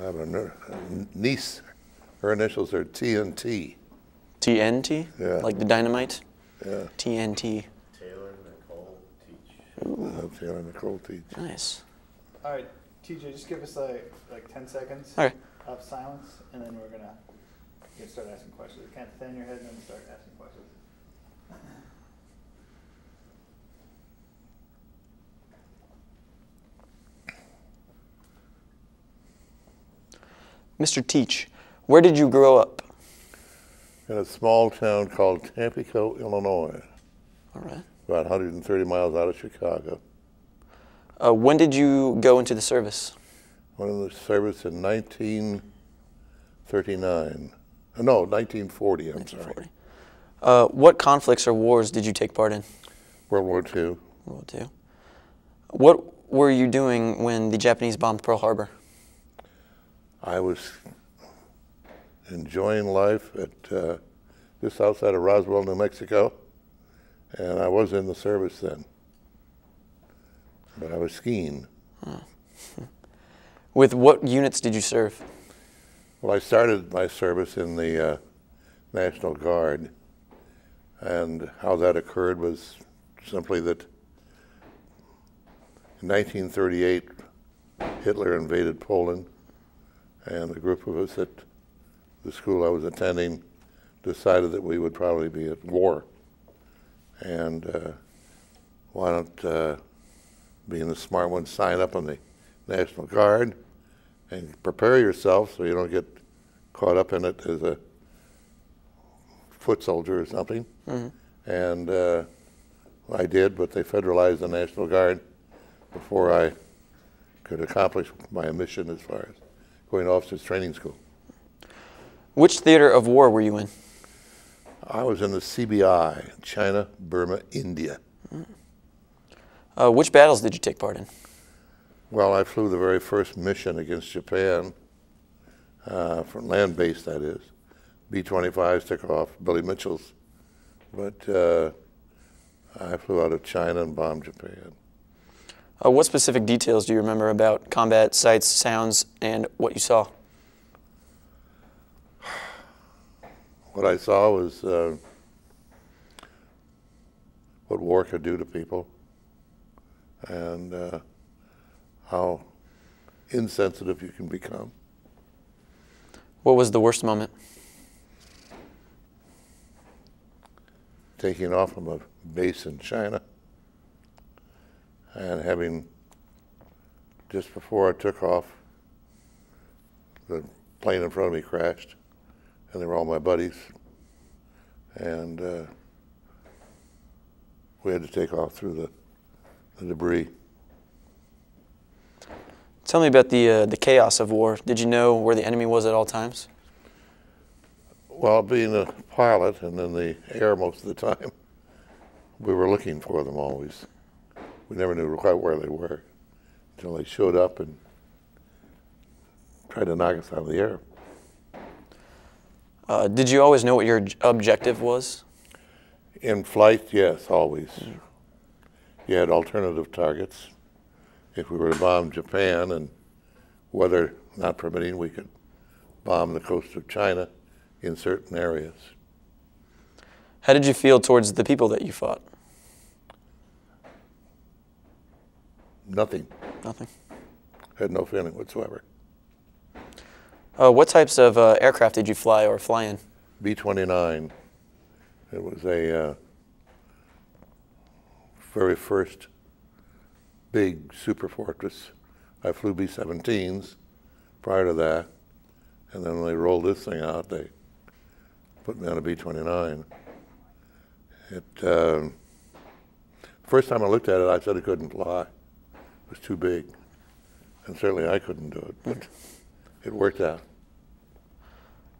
I have a niece. Her initials are TNT. TNT? Yeah. Like the dynamite? Yeah, TNT. Taylor Nicole Teach. that's Taylor Nicole Teach. Nice. All right, TJ, just give us like like 10 seconds Okay. of silence, and then we're gonna get start asking questions. Kind of thin your head, and then start asking questions. Mr. Teach, where did you grow up? In a small town called Tampico, Illinois, All right. about 130 miles out of Chicago. Uh, when did you go into the service? Went in the service in 1939. Uh, No, 1940, I'm sorry. 1940. Uh, what conflicts or wars did you take part in? World War II. World War II. What were you doing when the Japanese bombed Pearl Harbor? I was enjoying life at uh, just outside of Roswell, New Mexico, and I was in the service then. But I was skiing. With what units did you serve? Well, I started my service in the uh, National Guard, and how that occurred was simply that in 1938, Hitler invaded Poland, and a group of us at the school I was attending decided that we would probably be at war. And uh, why don't, uh, being the smart one, sign up on the National Guard and prepare yourself so you don't get caught up in it as a foot soldier or something. And uh, I did, but they federalized the National Guard before I could accomplish my mission as far as going to officers training school. Which theater of war were you in? I was in the CBI, China, Burma, India. Uh, which battles did you take part in? Well, I flew the very first mission against Japan, uh, from land base, that is. B 25s took off, Billy Mitchell's. But uh, I flew out of China and bombed Japan. Uh, what specific details do you remember about combat sights, sounds, and what you saw? What I saw was uh, what war could do to people and uh, how insensitive you can become. What was the worst moment? taking off from a base in China and having just before I took off, the plane in front of me crashed, and they were all my buddies, and uh, we had to take off through the, the debris. Tell me about the uh, the chaos of war. Did you know where the enemy was at all times? Well, being a pilot and in the air most of the time, we were looking for them always. We never knew quite where they were until they showed up and tried to knock us out of the air. Uh, did you always know what your objective was? In flight, yes, always. You had alternative targets. If we were to bomb Japan and weather not permitting, we could bomb the coast of China in certain areas. How did you feel towards the people that you fought? Nothing. Nothing. Had no feeling whatsoever. Uh, what types of uh, aircraft did you fly or fly in? B 29. It was a uh, very first big super fortress. I flew B 17s prior to that. And then when they rolled this thing out, they put me on a B 29. It, um, first time I looked at it, I said it couldn't fly. Was too big. And certainly I couldn't do it, but it worked out.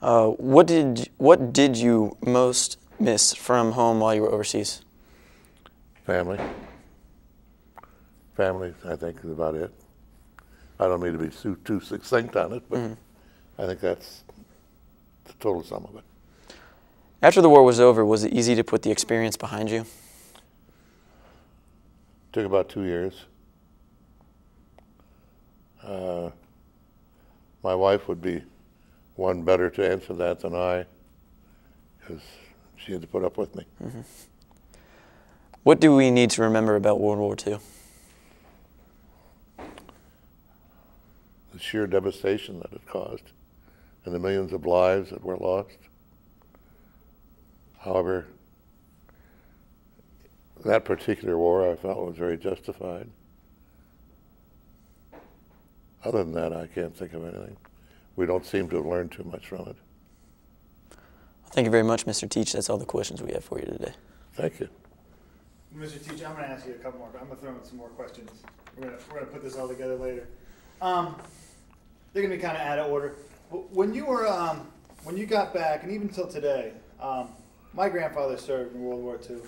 Uh, what did what did you most miss from home while you were overseas? Family. Family, I think, is about it. I don't mean to be too, too succinct on it, but I think that's the total sum of it. After the war was over, was it easy to put the experience behind you? Took about two years. Uh, my wife would be one better to answer that than I, because she had to put up with me. What do we need to remember about World War II? The sheer devastation that it caused, and the millions of lives that were lost. However, that particular war I felt was very justified. Other than that, I can't think of anything. We don't seem to have learned too much from it. Thank you very much, Mr. Teach. That's all the questions we have for you today. Thank you. Mr. Teach, I'm gonna ask you a couple more, I'm gonna throw in some more questions. We're gonna, we're gonna put this all together later. Um, they're gonna be kinda out of order. When you were, um, when you got back, and even till today, um, my grandfather served in World War II,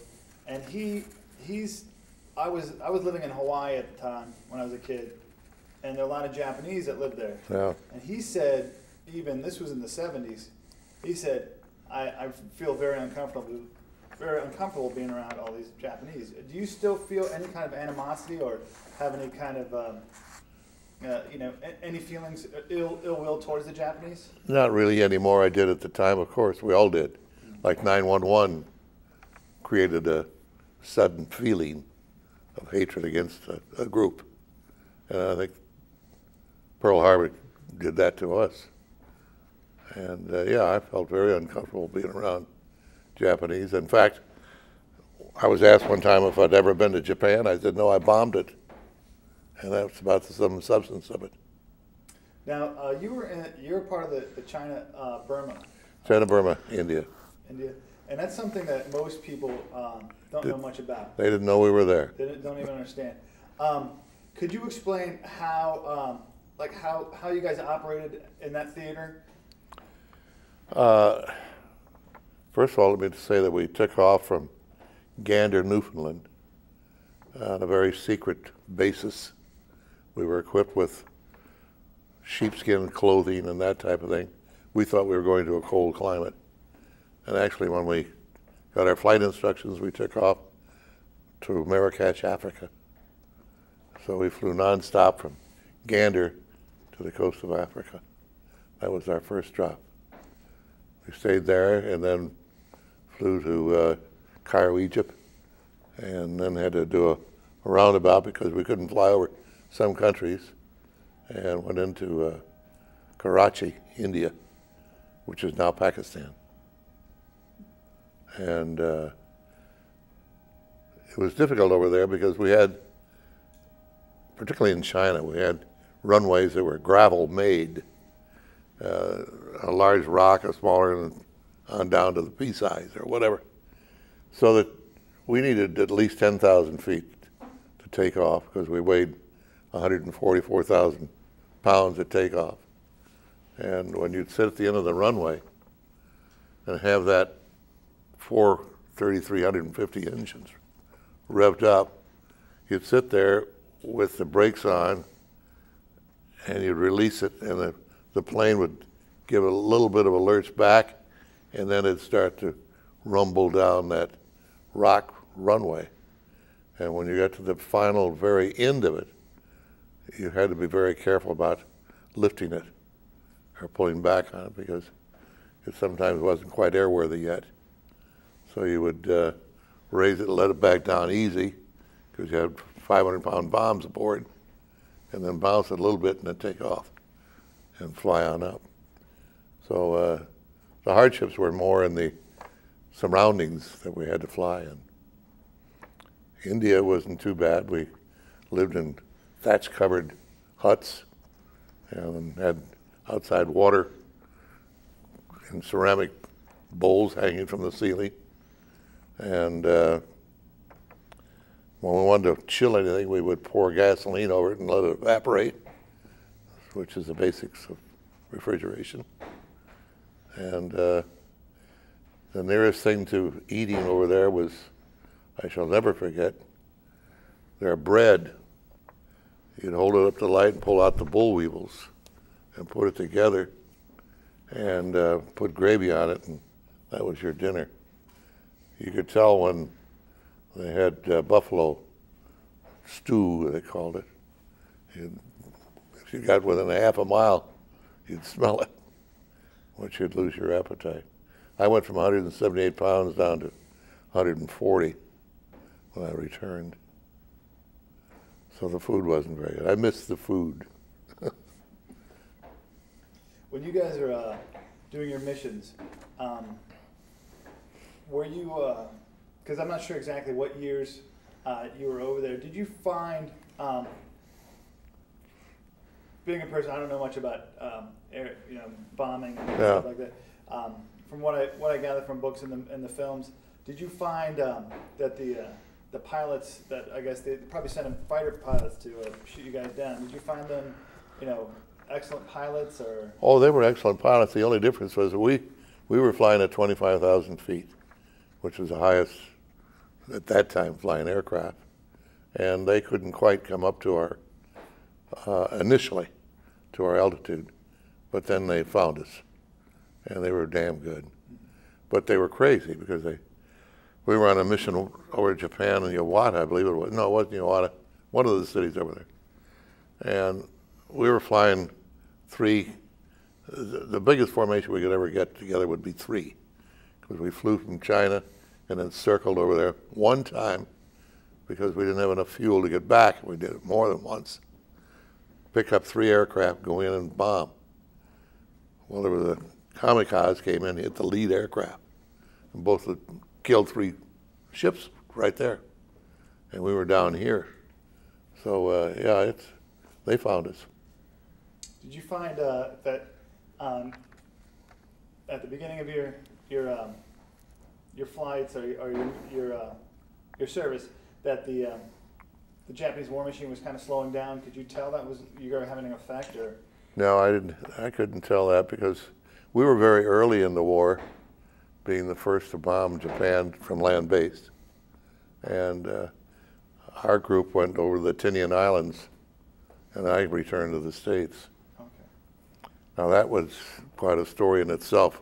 and he, he's, I was, I was living in Hawaii at the time when I was a kid, and there are a lot of Japanese that lived there. Yeah. And he said, even this was in the seventies, he said, I, I feel very uncomfortable, very uncomfortable being around all these Japanese. Do you still feel any kind of animosity or have any kind of, um, uh, you know, any feelings, uh, ill, ill will towards the Japanese? Not really anymore. I did at the time, of course. We all did. Like 911 created a sudden feeling of hatred against a, a group. And I think Pearl Harbor did that to us. And uh, yeah, I felt very uncomfortable being around Japanese. In fact, I was asked one time if I'd ever been to Japan. I said, no, I bombed it. And that's about the substance of it. Now, uh, you were in, you're part of the, the China, uh, Burma, China, Burma, India. India, and that's something that most people, um, don't know much about. They didn't know we were there. They don't- don't even understand. Um, could you explain how, um, like how, how you guys operated in that theater? Uh, First of all, let me say that we took off from Gander, Newfoundland, on a very secret basis. We were equipped with sheepskin clothing and that type of thing. We thought we were going to a cold climate. And actually, when we got our flight instructions, we took off to Marrakech, Africa. So we flew nonstop from Gander to the coast of Africa. That was our first drop. We stayed there and then flew to uh, Cairo, Egypt, and then had to do a, a roundabout because we couldn't fly over some countries, and went into uh, Karachi, India, which is now Pakistan. And uh, it was difficult over there because we had, particularly in China, we had runways that were gravel made uh, a large rock, a smaller, and on down to the pea size or whatever. So that we needed at least 10,000 feet to take off because we weighed 144,000 pounds at takeoff. And when you'd sit at the end of the runway and have that four 3,350 engines revved up, you'd sit there with the brakes on and you'd release it, and the, the plane would give a little bit of a lurch back, and then it'd start to rumble down that rock runway. And when you got to the final, very end of it, you had to be very careful about lifting it or pulling back on it because it sometimes wasn't quite airworthy yet. So you would uh, raise it, let it back down easy because you had 500 pound bombs aboard and then bounce it a little bit and then take off and fly on up. So uh, the hardships were more in the surroundings that we had to fly in. India wasn't too bad. We lived in thatch covered huts and had outside water and ceramic bowls hanging from the ceiling. And uh, when we wanted to chill anything, we would pour gasoline over it and let it evaporate, which is the basics of refrigeration. And uh, the nearest thing to eating over there was, I shall never forget, their bread. You'd hold it up to light and pull out the boll weevils and put it together and uh, put gravy on it, and that was your dinner. You could tell when they had uh, buffalo stew, they called it. If you got within a half a mile, you'd smell it, which you'd lose your appetite. I went from 178 pounds down to 140 when I returned. So the food wasn't very good. I missed the food. When you guys are uh, doing your missions, um, were you? Because I'm not sure exactly what years uh, you were over there. Did you find, um, being a person, I don't know much about um, air, you know, bombing and Yeah. stuff like that. Um, from what I what I gather from books and the and the films, did you find um, that the uh, the pilots that I guess they probably sent in fighter pilots to uh, shoot you guys down? Did you find them, you know, excellent pilots or? Oh, they were excellent pilots. The only difference was that we, we were flying at 25,000 feet, which was the highest at that time flying aircraft. And they couldn't quite come up to our, uh, initially, to our altitude. But then they found us, and they were damn good. But they were crazy because they, we were on a mission over Japan in Iwata, I believe it was. No, it wasn't Iwata, one of the cities over there. And we were flying three. The biggest formation we could ever get together would be three, because we flew from China and then circled over there one time because we didn't have enough fuel to get back. We did it more than once. Pick up three aircraft, go in and bomb. Well, there was a kamikaze came in, hit the lead aircraft, and both killed three ships right there, and we were down here. So uh, yeah, it's they found us. Did you find uh, that um, at the beginning of your your um, your flights or, or your your uh, your service that the um, the Japanese war machine was kind of slowing down? Could you tell that was you were having an effect or? No, I didn't. I couldn't tell that because we were very early in the war, being the first to bomb Japan from land based, and uh, our group went over the Tinian Islands, and I returned to the states. Okay. Now that was quite a story in itself,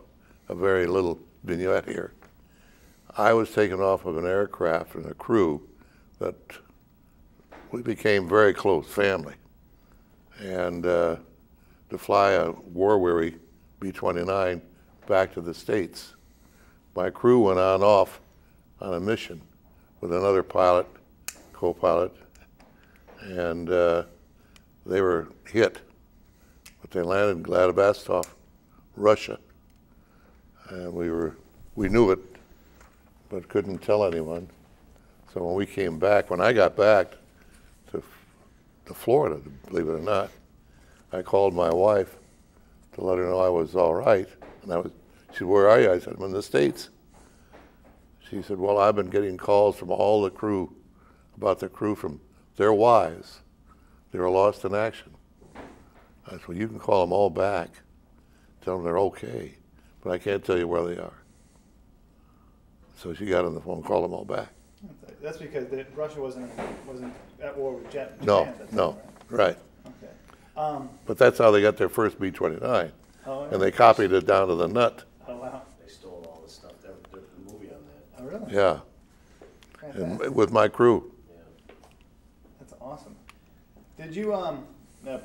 a very little vignette here. I was taken off of an aircraft and a crew that we became very close family, and. Uh, to fly a war-weary B-29 back to the States. My crew went on off on a mission with another pilot, co-pilot, and uh, they were hit. But they landed in Vladivostok, Russia, and we were we knew it, but couldn't tell anyone. So when we came back, when I got back to to Florida, believe it or not, I called my wife to let her know I was all right. And I was, she said, Where are you? I said, I'm in the States. She said, Well, I've been getting calls from all the crew about the crew from their wives. They were lost in action. I said, Well, you can call them all back, tell them they're okay, but I can't tell you where they are. So she got on the phone, called them all back. That's because the, Russia wasn't wasn't at war with Jap- Japan. No, at that time, no, right? right. Okay. Um, But that's how they got their first B 29. oh, And they copied it down to the nut. Oh wow. They stole all the stuff. There, there's a movie on that. Oh really? Yeah. Fantastic. and with my crew. Yeah. That's awesome. Did you um? Now,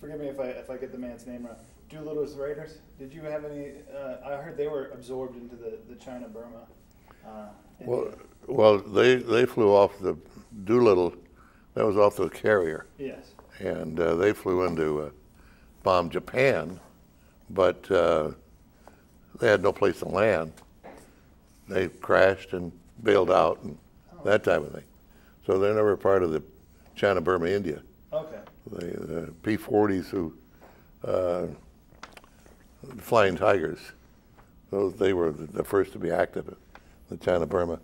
forgive me if I if I get the man's name wrong. Doolittle's Raiders. Did you have any? Uh, I heard they were absorbed into the the China Burma. Uh, Well, well, they, they flew off the Doolittle, that was off the carrier, yes. and uh, they flew into uh, bomb Japan, but uh, they had no place to land. They crashed and bailed out and that type of thing. So they're never part of the China Burma India. Okay. The, the P-40s who, uh, Flying Tigers, those, they were the first to be active the China Burma.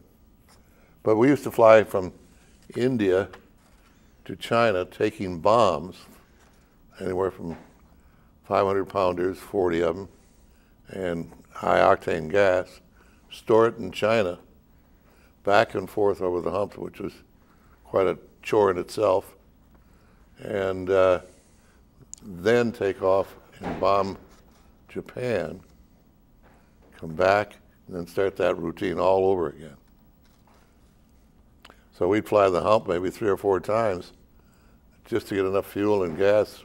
But we used to fly from India to China taking bombs, anywhere from 500 pounders, 40 of them, and high octane gas, store it in China, back and forth over the hump, which was quite a chore in itself, and uh, then take off and bomb Japan, come back, and then start that routine all over again. So we'd fly the hump maybe three or four times just to get enough fuel and gas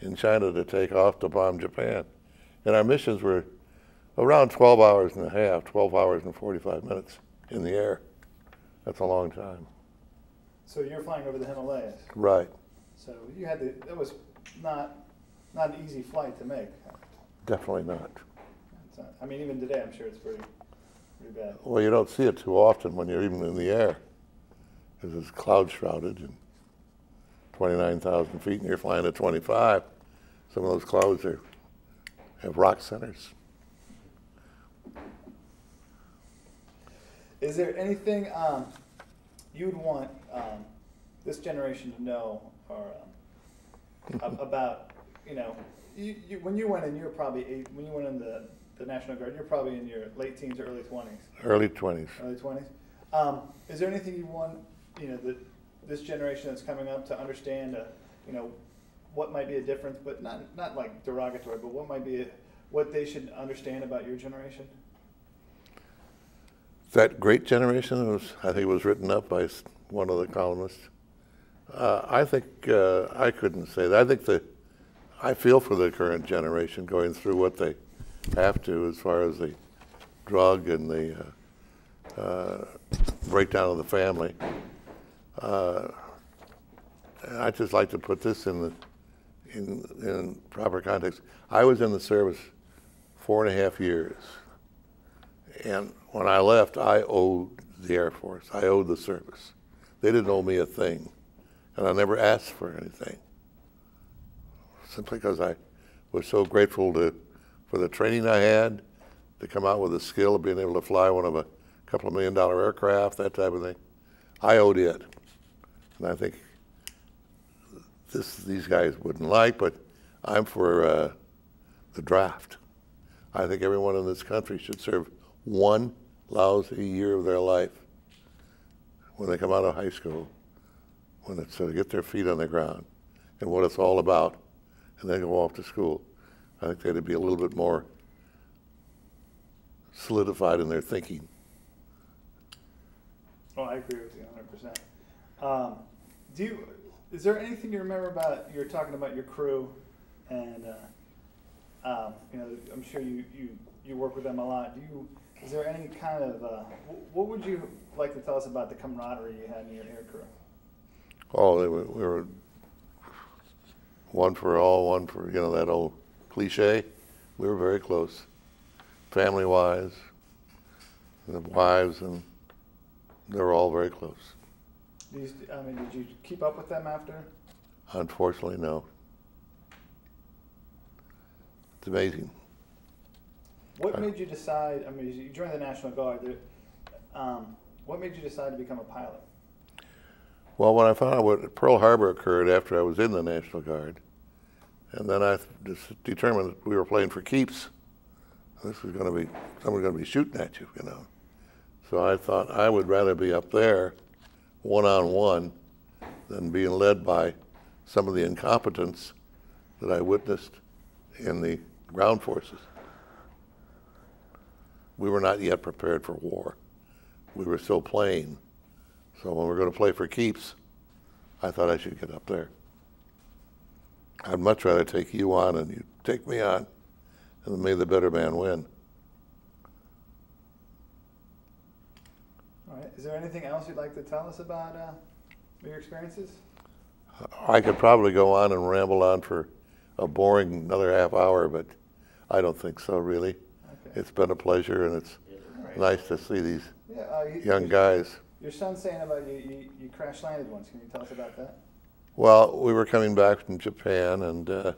in China to take off to bomb Japan. And our missions were around 12 hours and a half, 12 hours and 45 minutes in the air. That's a long time. So you're flying over the Himalayas. Right. So you had to. That was not not an easy flight to make. Definitely not. Not, I mean, even today, I'm sure it's pretty pretty bad. Well, you don't see it too often when you're even in the air because it's cloud shrouded and 29,000 feet and you're flying at 25. Some of those clouds are, have rock centers. Is there anything um, you would want um, this generation to know or um, about, you know, you, you, when you went in, you were probably eight, when you went in the, the National Guard, you're probably in your late teens or early 20s. Early 20s. Early 20s. Um, is there anything you want, you know, that this generation that's coming up to understand, uh, you know, what might be a difference, but not, not like derogatory, but what might be, a, what they should understand about your generation? That great generation was, I think, it was written up by one of the columnists. Uh, I think uh, I couldn't say that. I think that I feel for the current generation going through what they have to as far as the drug and the uh, uh, breakdown of the family. Uh, I just like to put this in the in, in proper context. I was in the service four and a half years. And when I left, I owed the Air Force. I owed the service. They didn't owe me a thing. And I never asked for anything. Simply because I was so grateful to, for the training I had, to come out with the skill of being able to fly one of a couple of million dollar aircraft, that type of thing. I owed it. And I think this these guys wouldn't like, but I'm for uh, the draft. I think everyone in this country should serve one lousy year of their life when they come out of high school, when it's to get their feet on the ground and what it's all about, and then go off to school. I think they'd be a little bit more solidified in their thinking. Oh, I agree with you 100%. Um, do you, is there anything you remember about, you were talking about your crew and, uh, um, you know, I'm sure you, you, you work with them a lot. Do you, is there any kind of, uh, what would you like to tell us about the camaraderie you had in your air crew? Oh, they were, we were one for all, one for, you know, that old cliche. We were very close, family wise, the wives, and they were all very close. St- I mean, did you keep up with them after? Unfortunately, no. It's amazing. What Uh, made you decide, I mean, you joined the National Guard, there- um, what made you decide to become a pilot? Well, when I found out what Pearl Harbor occurred after I was in the National Guard, and then I just determined that we were playing for keeps. This was going to be someone's going to be shooting at you, you know. So I thought I would rather be up there, one on one, than being led by some of the incompetence that I witnessed in the ground forces. We were not yet prepared for war. We were still playing. So when we're going to play for keeps, I thought I should get up there. I'd much rather take you on and you take me on, and may the better man win. All right, is there anything else you'd like to tell us about, uh, your experiences? I could probably go on and ramble on for a boring another half hour, but I don't think so, really. Okay. It's been a pleasure, and it's nice to see these Yeah, uh, you- young guys. Your son's saying about you, you, you crash landed once. Can you tell us about that? Well, we were coming back from Japan and uh,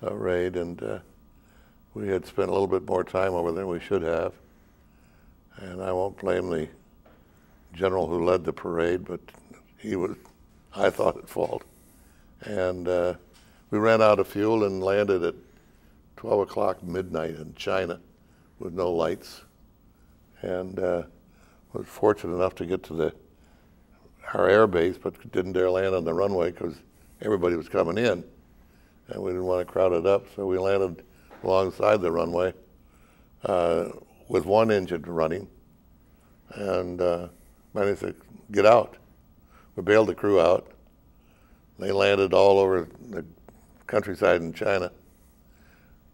a raid, and uh, we had spent a little bit more time over there than we should have. And I won't blame the general who led the parade, but he was, I thought, at fault. And uh, we ran out of fuel and landed at 12 o'clock midnight in China with no lights. And uh, was fortunate enough to get to the our air base, but didn't dare land on the runway because everybody was coming in, and we didn't want to crowd it up. So we landed alongside the runway uh, with one engine running, and uh, managed to get out. We bailed the crew out. They landed all over the countryside in China.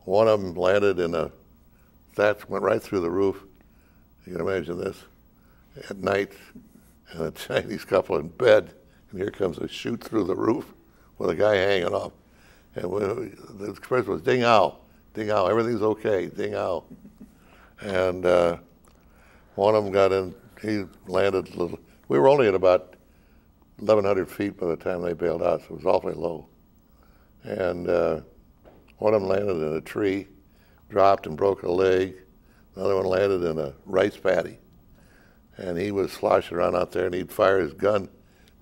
One of them landed in a thatch, went right through the roof. You can imagine this at night, and a Chinese couple in bed, and here comes a chute through the roof with a guy hanging off. And the expression was "Ding Hao, Ding Hao, everything's okay, Ding Hao." And uh, one of them got in. He landed. a Little, we were only at about 1,100 feet by the time they bailed out, so it was awfully low. And uh, one of them landed in a tree, dropped and broke a leg. Another one landed in a rice paddy. And he was sloshing around out there, and he'd fire his gun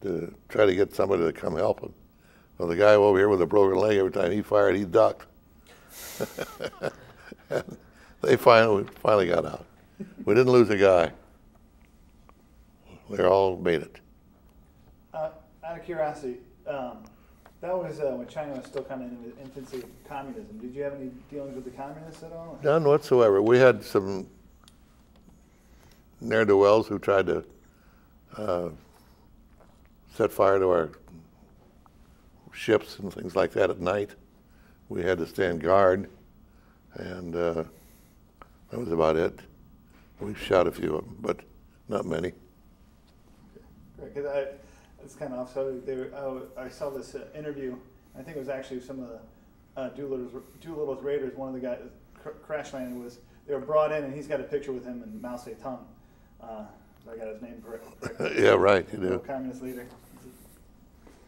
to try to get somebody to come help him. Well, the guy over here with a broken leg, every time he fired, he ducked. they finally, finally got out. We didn't lose a guy. They all made it. Uh, out of curiosity, um, that was uh, when China was still kind of in the infancy of communism. Did you have any dealings with the communists at all? None whatsoever. We had some ne'er do wells who tried to uh, set fire to our ships and things like that at night. We had to stand guard, and uh, that was about it. We shot a few of them, but not many. Because I, it's kind of off subject. Oh, I saw this uh, interview. I think it was actually some of the uh, Doolittle's, Doolittle's Raiders. One of the guys cr- crash landing was they were brought in, and he's got a picture with him and Mao Zedong. Uh, so I got his name correct. yeah, right, you do. communist leader.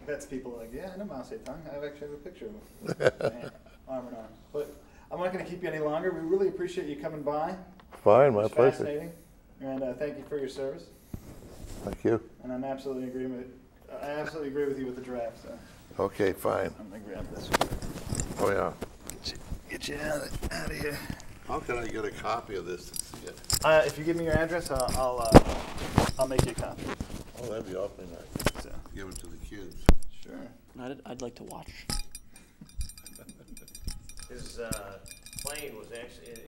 That's people like, yeah, I know Mao Zedong. I actually have a picture of him, arm in arm. But I'm not going to keep you any longer. We really appreciate you coming by. Fine, my pleasure. fascinating, and uh, thank you for your service. Thank you. And I'm absolutely agree with, I absolutely agree with you with the draft. So Okay, fine. I'm gonna grab this. One. Oh, yeah. Get you out of, out of here. How can I get a copy of this to see it? Uh, if you give me your address, I'll I'll, uh, I'll make you a copy. Oh, that'd be awfully nice. So Give it to the kids. sure. I'd, I'd like to watch. His uh, plane was actually,